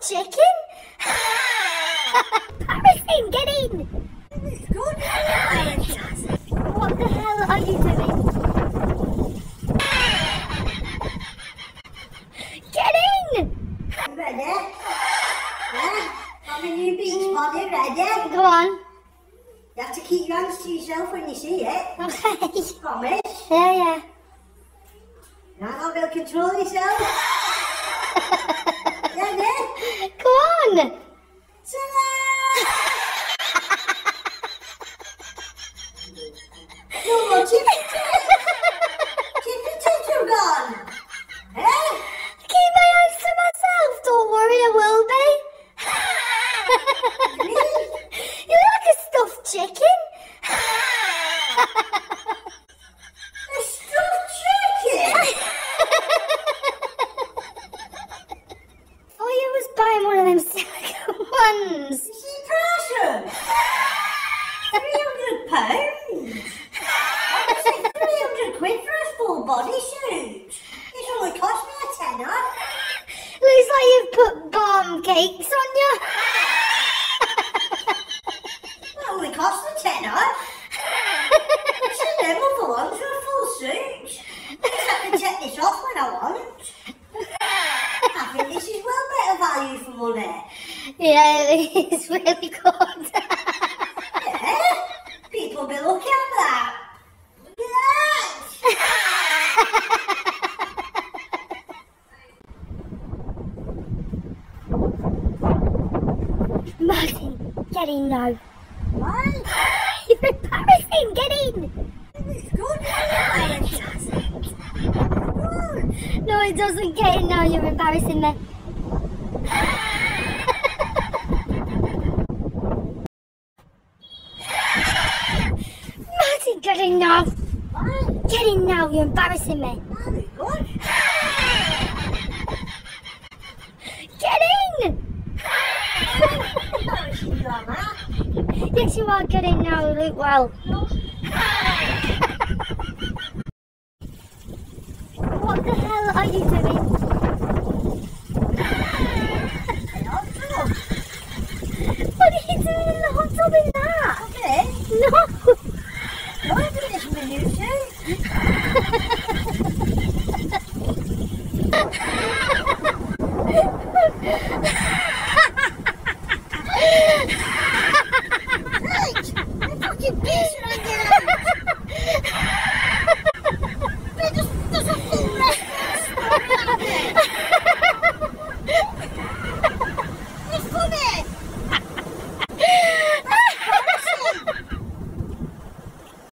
chicken? Harrison, get in! What the hell are you doing? Get in! Ready? Have a new beach body ready? Go on. You have to keep your hands to yourself when you see it. Okay. Promise? Yeah, yeah. Now I'll be able to control yourself. Ready? Go on. Ta-da! No more chippy Chippy gone. Eh? Keep my to myself. Don't worry, I will be. You're like a stuffed chicken. A stuffed chicken? Oh, you was buying one of them silicone ones. Three hundred pounds. I would three hundred quid for a full body suit. It's only cost me a tenner. Looks like you've put bomb cakes on you. It only cost a tenner. It's a level for one for a full suit. I can take this off when I want. I think this is well better value for money. Yeah, it's really good. Yeah? People be looking at that. Look at that. Martin, get in now. What? You're embarrassing. Get in. It's good. Good. No, it doesn't get in now. You're embarrassing me. Martin, get in now. Get in now. You're embarrassing me. Get in. Embarrassing you, Anna. Yes, you are. Get in now. Look well. fucking bitch!